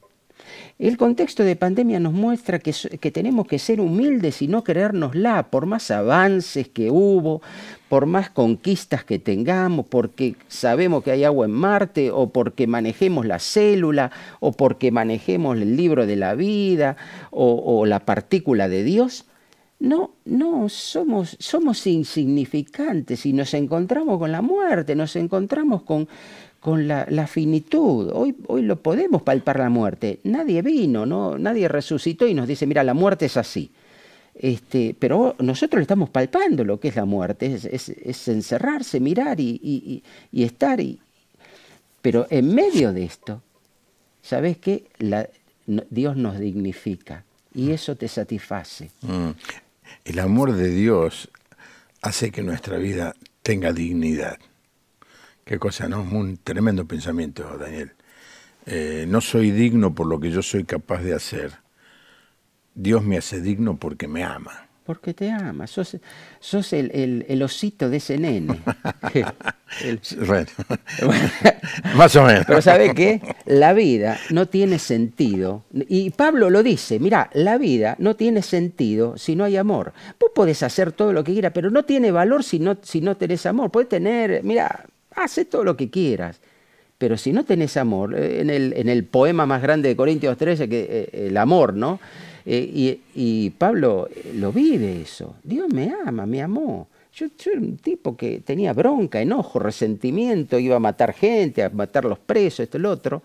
El contexto de pandemia nos muestra que, tenemos que ser humildes y no creérnosla, por más avances que hubo, por más conquistas que tengamos, porque sabemos que hay agua en Marte, o porque manejemos la célula, o porque manejemos el libro de la vida, o, o la partícula de Dios. No, no, somos, somos insignificantes y nos encontramos con la muerte, nos encontramos con, con la, finitud. Hoy, hoy lo podemos palpar la muerte. Nadie vino, ¿no? nadie resucitó y nos dice, mira, la muerte es así. Este, pero nosotros estamos palpando lo que es la muerte, es, encerrarse, mirar y, estar. Y, pero en medio de esto, ¿sabes qué? Dios nos dignifica y mm. eso te satisface. Mm. El amor de Dios hace que nuestra vida tenga dignidad. Qué cosa, ¿no? Un tremendo pensamiento, Daniel. Eh, no soy digno por lo que yo soy capaz de hacer. Dios me hace digno porque me ama. Porque te ama. Sos, sos el, osito de ese nene. bueno, más o menos. Pero ¿sabe qué? La vida no tiene sentido. Y Pablo lo dice, mira, la vida no tiene sentido si no hay amor. Vos podés hacer todo lo que quieras, pero no tiene valor si no, si no tenés amor. Puedes tener, mira, hace todo lo que quieras. Pero si no tenés amor, eh, en el, en el poema más grande de Corintios 13, que, eh, el amor, ¿no? Eh, y, Pablo lo vive eso. Dios me ama, me amó. Yo, era un tipo que tenía bronca, enojo, resentimiento, iba a matar gente, a matar los presos, esto y lo otro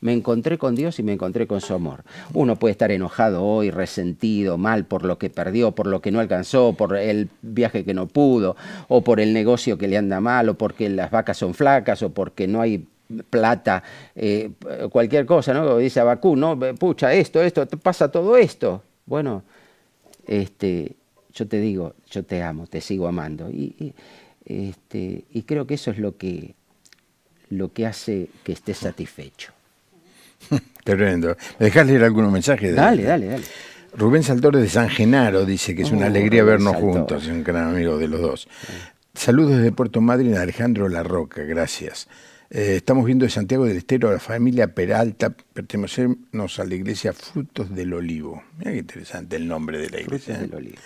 me encontré con Dios y me encontré con su amor. Uno puede estar enojado hoy, resentido, mal por lo que perdió, por lo que no alcanzó, por el viaje que no pudo, o por el negocio que le anda mal, o porque las vacas son flacas, o porque no hay plata, eh, cualquier cosa, ¿no? Dice Abacú, ¿no? Pucha, esto, esto, pasa todo esto. Bueno, este, yo te digo, yo te amo, te sigo amando. Y, este, y creo que eso es lo que, lo que hace que estés satisfecho. Tremendo. ¿Me dejás leer algunos mensajes? Dale, dale, dale. Rubén Saltores de San Genaro dice que es una oh, alegría vernos juntos, es un gran amigo de los dos. Saludos desde Puerto Madryn, Alejandro La Roca, gracias. Eh, estamos viendo de Santiago del Estero a la familia Peralta, pertenecemos a la iglesia Frutos del Olivo. Mira qué interesante el nombre de la iglesia. Frutos del Olivo.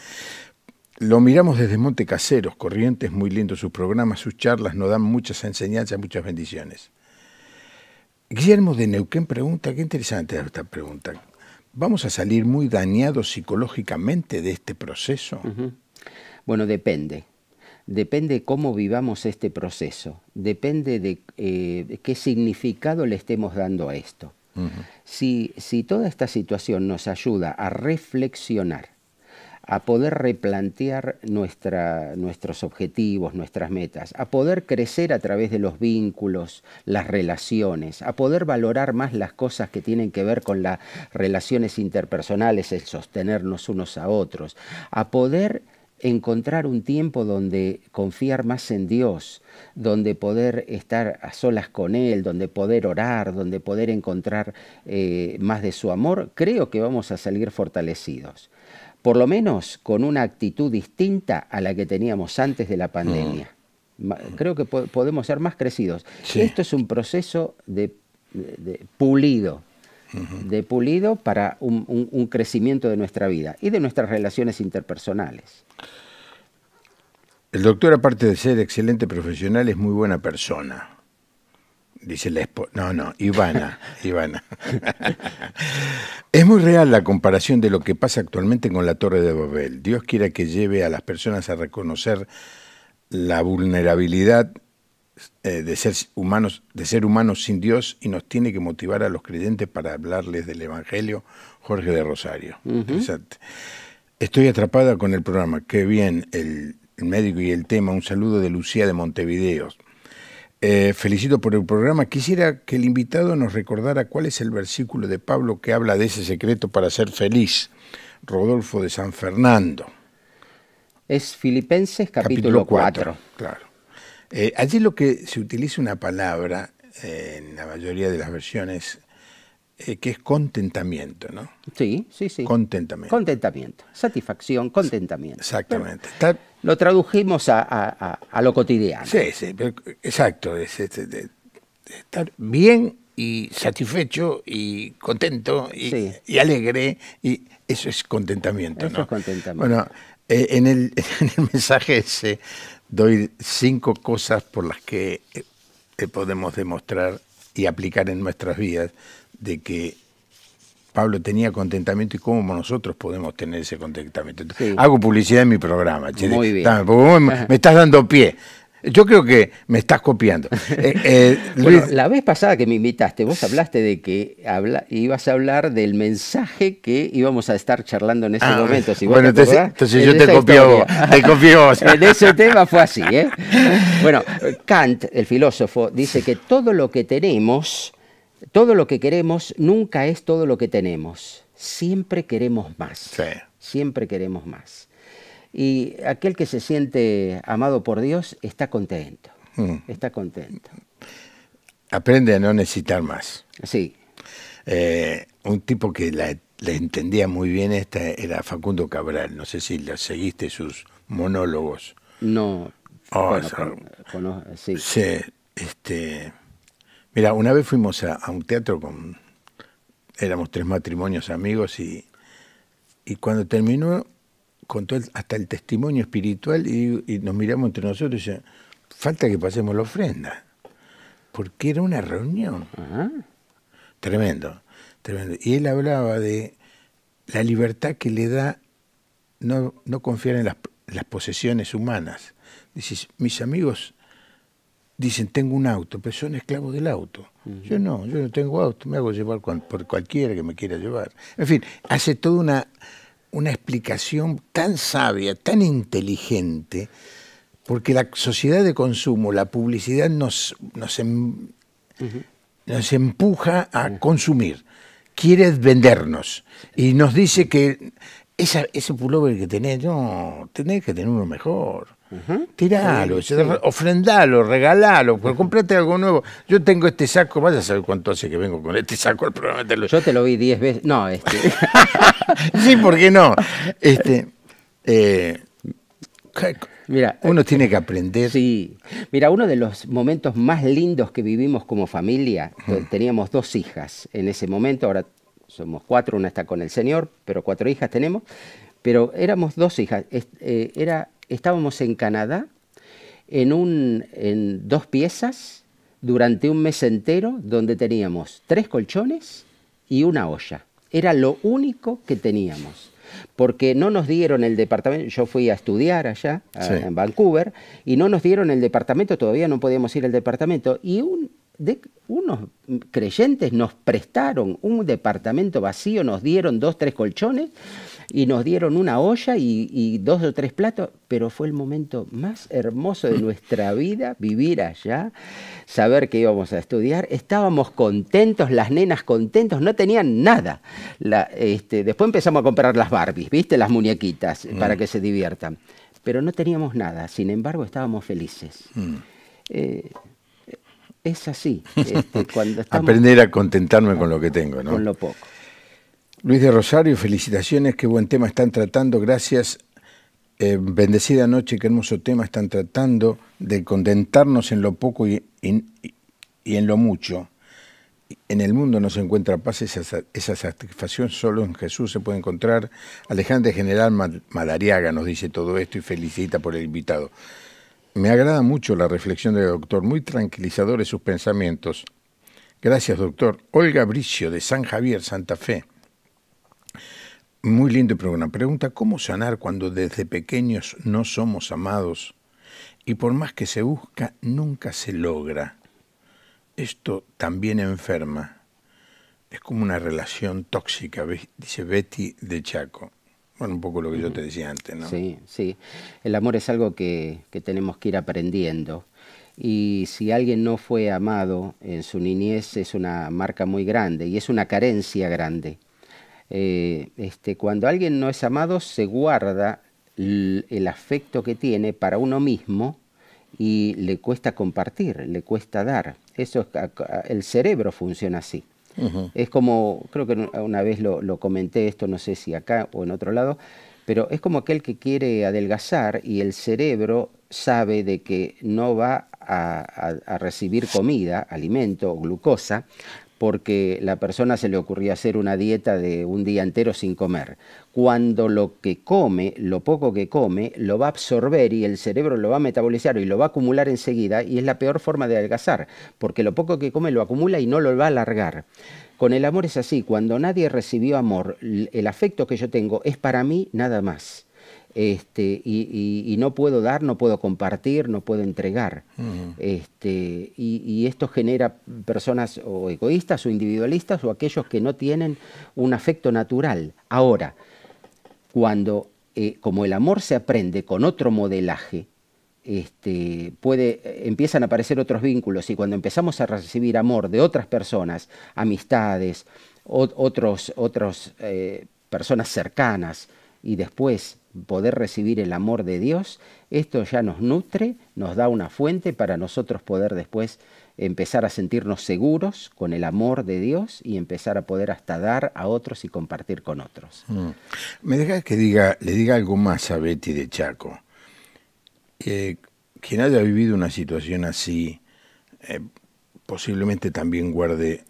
Lo miramos desde Monte Caseros, Corrientes, muy lindo sus programas, sus charlas, nos dan muchas enseñanzas, muchas bendiciones. Guillermo de Neuquén pregunta, qué interesante esta pregunta, ¿vamos a salir muy dañados psicológicamente de este proceso? Bueno, depende. Depende cómo vivamos este proceso, depende de eh, qué significado le estemos dando a esto. si, si toda esta situación nos ayuda a reflexionar a poder replantear nuestros objetivos, nuestras metas, a poder crecer a través de los vínculos, las relaciones, a poder valorar más las cosas que tienen que ver con las relaciones interpersonales, el sostenernos unos a otros, a poder encontrar un tiempo donde confiar más en Dios, donde poder estar a solas con Él, donde poder orar, donde poder encontrar eh, más de su amor, creo que vamos a salir fortalecidos por lo menos con una actitud distinta a la que teníamos antes de la pandemia. Mm. Creo que podemos ser más crecidos. Esto es un proceso de, pulido, de pulido para un, crecimiento de nuestra vida y de nuestras relaciones interpersonales. El doctor, aparte de ser excelente profesional, es muy buena persona. Dice la esposa. No, no, Ivana, Ivana. es muy real la comparación de lo que pasa actualmente con la Torre de Babel. Dios quiere que lleve a las personas a reconocer la vulnerabilidad eh, de ser humanos, de ser humanos sin Dios y nos tiene que motivar a los creyentes para hablarles del Evangelio. Jorge de Rosario. Estoy atrapada con el programa. Qué bien el, el médico y el tema. Un saludo de Lucía de Montevideo. Eh, felicito por el programa. Quisiera que el invitado nos recordara cuál es el versículo de Pablo que habla de ese secreto para ser feliz. Rodolfo de San Fernando. Es Filipenses capítulo, 4. Claro. Eh, allí lo que se utiliza una palabra eh, en la mayoría de las versiones, eh, que es contentamiento, ¿no? Sí, sí, sí. Contentamiento. Contentamiento. Satisfacción, contentamiento. Exactamente. Está- Lo tradujimos a, a- a- a lo cotidiano. sí, sí, pero- exacto. es, estar bien y satisfecho y contento y, Sí. y alegre, y eso es contentamiento, Eso ¿no? es contentamiento. Bueno, eh, en, el, en el mensaje ese doy cinco cosas por las que eh, podemos demostrar y aplicar en nuestras vidas de que Pablo tenía contentamiento y cómo nosotros podemos tener ese contentamiento. Sí. Hago publicidad en mi programa. che, Muy bien. dame, porque vos me, me estás dando pie. Yo creo que me estás copiando. Eh, eh, Bueno, la vez pasada que me invitaste, vos hablaste de que habla- ibas a hablar del mensaje que íbamos a estar charlando en ese Ah, momento. Si bueno, entonces- entonces en yo te historia. te copié a vos. en ese tema fue así, ¿eh? Bueno, Kant, el filósofo, dice que todo lo que tenemos, todo lo que queremos, nunca es todo lo que tenemos. Siempre queremos más. Sí. Siempre queremos más. Y aquel que se siente amado por Dios está contento. Mm. Está contento. aprende a no necesitar más. Sí. Eh, un tipo que la, le entendía muy bien esta era Facundo Cabral. No sé si le seguiste sus monólogos. No. Oh, bueno, eso- con- cono- sí. Sí, este. Mira, una vez fuimos a, a un teatro con. Éramos tres matrimonios amigos y, y cuando terminó, contó el- hasta el testimonio espiritual y, y nos miramos entre nosotros y decía, falta que pasemos la ofrenda. Porque era una reunión. Ajá. Tremendo, tremendo. Y él hablaba de la libertad que le da no, no confiar en las, las posesiones humanas. Dices, mis amigos dicen, tengo un auto, pero son esclavos del auto. Yo no, yo no tengo auto, me hago llevar cuan- por cualquiera que me quiera llevar. En fin, hace toda una, una explicación tan sabia, tan inteligente, porque la sociedad de consumo, la publicidad nos, nos, em- nos empuja a consumir, quiere vendernos y nos dice que esa, ese pullover que tenés, no, tenés que tener uno mejor. Tiralo, se- ofrendalo, regalalo, pero comprate algo nuevo. Yo tengo este saco, vaya a saber cuánto hace que vengo con este saco al programa. te lo- Yo te lo vi diez veces. No, este. sí, ¿por qué no? Este, eh, Mira, uno tiene que aprender. Sí, mira, uno de los momentos más lindos que vivimos como familia, te- teníamos dos hijas en ese momento, ahora somos cuatro, una está con el señor, pero cuatro hijas tenemos, pero éramos dos hijas, eh, era, estábamos en Canadá en, un, en dos piezas durante un mes entero donde teníamos tres colchones y una olla. Era lo único que teníamos. Porque no nos dieron el departamento, yo fui a estudiar allá, Sí. en Vancouver, y no nos dieron el departamento, todavía no podíamos ir al departamento, y un, de- unos creyentes nos prestaron un departamento vacío, nos dieron dos, tres colchones, y nos dieron una olla y, y dos o tres platos, pero fue el momento más hermoso de nuestra vida, vivir allá, saber que íbamos a estudiar, estábamos contentos, las nenas contentos, no tenían nada. La- este, después empezamos a comprar las Barbies, ¿viste? Las muñequitas, para que se diviertan. Pero no teníamos nada, sin embargo estábamos felices. Eh, es así, este, cuando estamos Aprender a contentarme con lo que tengo, ¿no? con lo poco. Luis de Rosario, felicitaciones, qué buen tema están tratando, gracias. Eh, bendecida noche, qué hermoso tema están tratando de contentarnos en lo poco y, en lo mucho. En el mundo no se encuentra paz, esa, sa- esa satisfacción solo en Jesús se puede encontrar. Alejandra General Ma- Madariaga nos dice todo esto y felicita por el invitado. Me agrada mucho la reflexión del doctor, muy tranquilizadores sus pensamientos. Gracias, doctor. Olga Bricio, de San Javier, Santa Fe. Muy lindo programa. Pregunta, ¿cómo sanar cuando desde pequeños no somos amados y por más que se busca, nunca se logra? Esto también enferma. Es como una relación tóxica, dice Betty de Chaco. Bueno, un poco lo que yo te decía antes, ¿no? Sí, sí. El amor es algo que, que tenemos que ir aprendiendo. Y si alguien no fue amado en su niñez es una marca muy grande y es una carencia grande. Eh, este, cuando alguien no es amado se guarda el afecto que tiene para uno mismo y le cuesta compartir, le cuesta dar. Eso el cerebro funciona así. Es como, creo que una vez lo, lo, comenté esto, no sé si acá o en otro lado, pero es como aquel que quiere adelgazar y el cerebro sabe de que no va a, recibir comida, alimento o glucosa, porque la persona se le ocurrió hacer una dieta de un día entero sin comer. Cuando lo que come, lo poco que come, lo va a absorber y el cerebro lo va a metabolizar y lo va a acumular enseguida y es la peor forma de adelgazar, porque lo poco que come lo acumula y no lo va a alargar. Con el amor es así, cuando nadie recibió amor, el afecto que yo tengo es para mí nada más este, y, no puedo dar, no puedo compartir, no puedo entregar. este, y, esto genera personas o egoístas o individualistas o aquellos que no tienen un afecto natural. Ahora, cuando eh, como el amor se aprende con otro modelaje, este, puede, empiezan a aparecer otros vínculos y cuando empezamos a recibir amor de otras personas, amistades, otros, otros eh, personas cercanas y después poder recibir el amor de Dios, esto ya nos nutre, nos da una fuente para nosotros poder después empezar a sentirnos seguros con el amor de Dios y empezar a poder hasta dar a otros y compartir con otros. Mm. Me deja que diga, le diga algo más a Betty de Chaco. Quien haya vivido una situación así, eh, posiblemente también guarde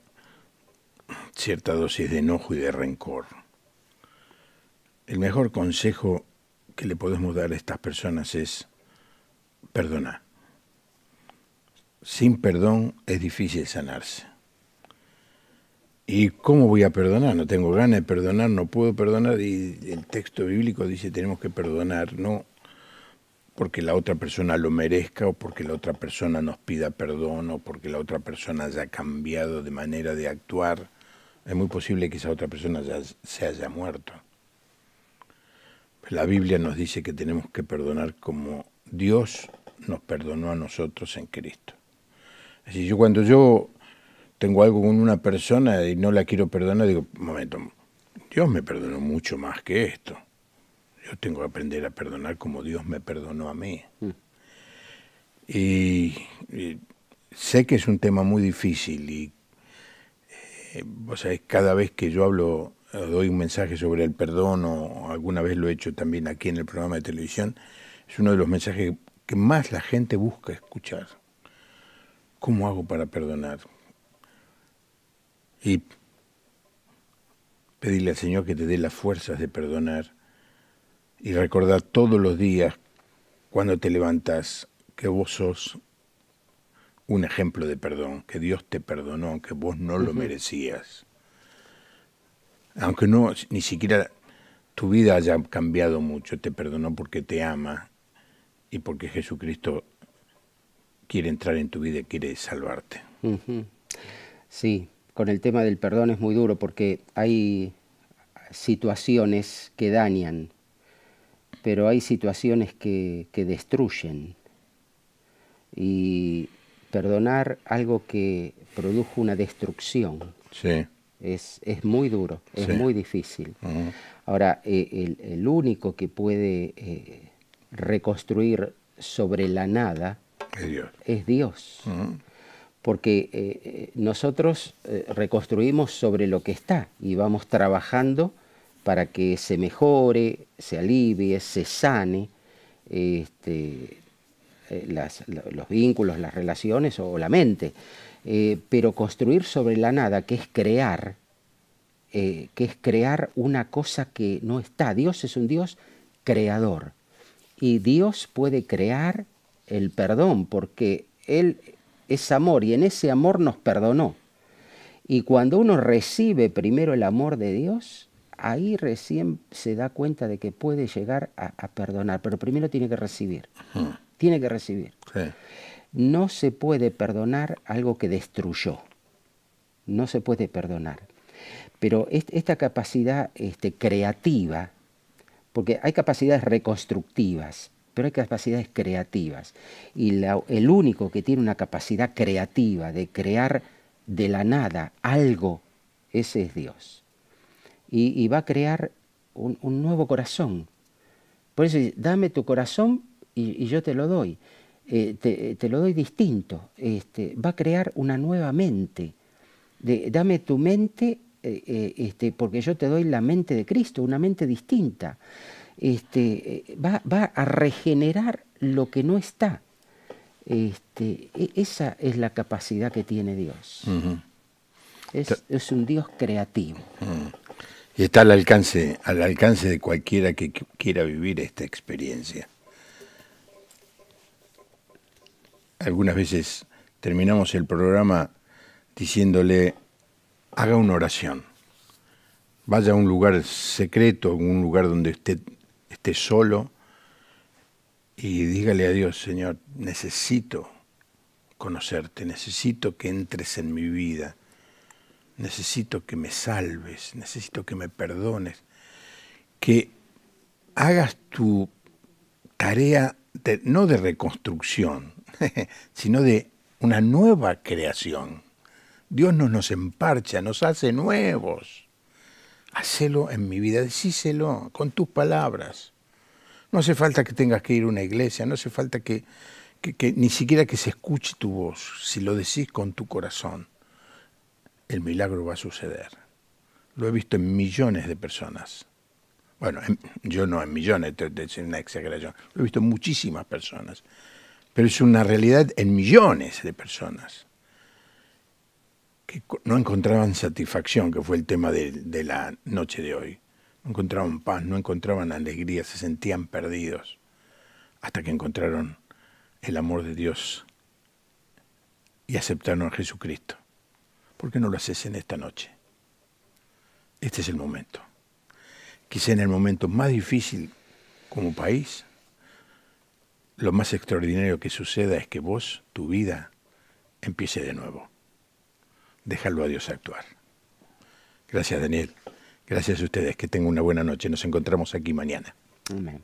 cierta dosis de enojo y de rencor. El mejor consejo que le podemos dar a estas personas es perdonar. Sin perdón es difícil sanarse. ¿Y cómo voy a perdonar? No tengo ganas de perdonar, no puedo perdonar. Y el texto bíblico dice tenemos que perdonar, no porque la otra persona lo merezca o porque la otra persona nos pida perdón o porque la otra persona haya cambiado de manera de actuar. Es muy posible que esa otra persona ya se haya muerto. La Biblia nos dice que tenemos que perdonar como Dios nos perdonó a nosotros en Cristo. Es decir, yo cuando yo tengo algo con una persona y no la quiero perdonar, digo, momento, Dios me perdonó mucho más que esto. Yo tengo que aprender a perdonar como Dios me perdonó a mí. Mm. Y, sé que es un tema muy difícil y eh, vos sabés, cada vez que yo hablo doy un mensaje sobre el perdón o alguna vez lo he hecho también aquí en el programa de televisión, es uno de los mensajes que más la gente busca escuchar. ¿Cómo hago para perdonar? Y pedirle al Señor que te dé las fuerzas de perdonar y recordar todos los días cuando te levantas que vos sos un ejemplo de perdón, que Dios te perdonó, que vos no lo merecías aunque no ni siquiera tu vida haya cambiado mucho, te perdonó porque te ama y porque Jesucristo quiere entrar en tu vida y quiere salvarte. Sí, con el tema del perdón es muy duro porque hay situaciones que dañan, pero hay situaciones que, que destruyen. Y perdonar algo que produjo una destrucción. Sí es, muy duro, es muy difícil. Ahora, eh, el, único que puede eh, reconstruir sobre la nada es Dios. Porque eh, nosotros reconstruimos sobre lo que está y vamos trabajando para que se mejore, se alivie, se sane este, los vínculos, las relaciones o la mente. Eh, pero construir sobre la nada, que es crear, eh, que es crear una cosa que no está. Dios es un Dios creador. Y Dios puede crear el perdón, porque Él es amor y en ese amor nos perdonó. Y cuando uno recibe primero el amor de Dios, ahí recién se da cuenta de que puede llegar a, perdonar, pero primero tiene que recibir. Tiene que recibir. Sí no se puede perdonar algo que destruyó. No se puede perdonar. Pero esta capacidad este, creativa, porque hay capacidades reconstructivas, pero hay capacidades creativas. Y el único que tiene una capacidad creativa de crear de la nada algo, ese es Dios. Y, va a crear un, nuevo corazón. Por eso, dame tu corazón y yo te lo doy eh, te, lo doy distinto. Este, va a crear una nueva mente. dame tu mente, eh, eh, este, porque yo te doy la mente de Cristo, una mente distinta. Este, va, a regenerar lo que no está. Este, e, esa es la capacidad que tiene Dios. es, un Dios creativo. Y está al alcance, al alcance de cualquiera que quiera vivir esta experiencia. Algunas veces terminamos el programa diciéndole, haga una oración, vaya a un lugar secreto, un lugar donde usted esté solo y dígale a Dios, Señor, necesito conocerte, necesito que entres en mi vida, necesito que me salves, necesito que me perdones, que hagas tu tarea no de reconstrucción, sino de una nueva creación. Dios no nos emparcha, nos hace nuevos. Hacelo en mi vida, decíselo con tus palabras. No hace falta que tengas que ir a una iglesia, no hace falta que, ni siquiera que se escuche tu voz. Si lo decís con tu corazón, el milagro va a suceder. Lo he visto en millones de personas. Bueno, yo no en millones, es una exageración. Lo he visto en muchísimas personas pero es una realidad en millones de personas que no encontraban satisfacción, que fue el tema de, la noche de hoy. No encontraban paz, no encontraban alegría, se sentían perdidos, hasta que encontraron el amor de Dios y aceptaron a Jesucristo. ¿Por qué no lo haces en esta noche? Este es el momento. Quizá en el momento más difícil como país, lo más extraordinario que suceda es que vos, tu vida, empiece de nuevo. Déjalo a Dios actuar. Gracias, Daniel. Gracias a ustedes. Que tengan una buena noche. Nos encontramos aquí mañana. Amén.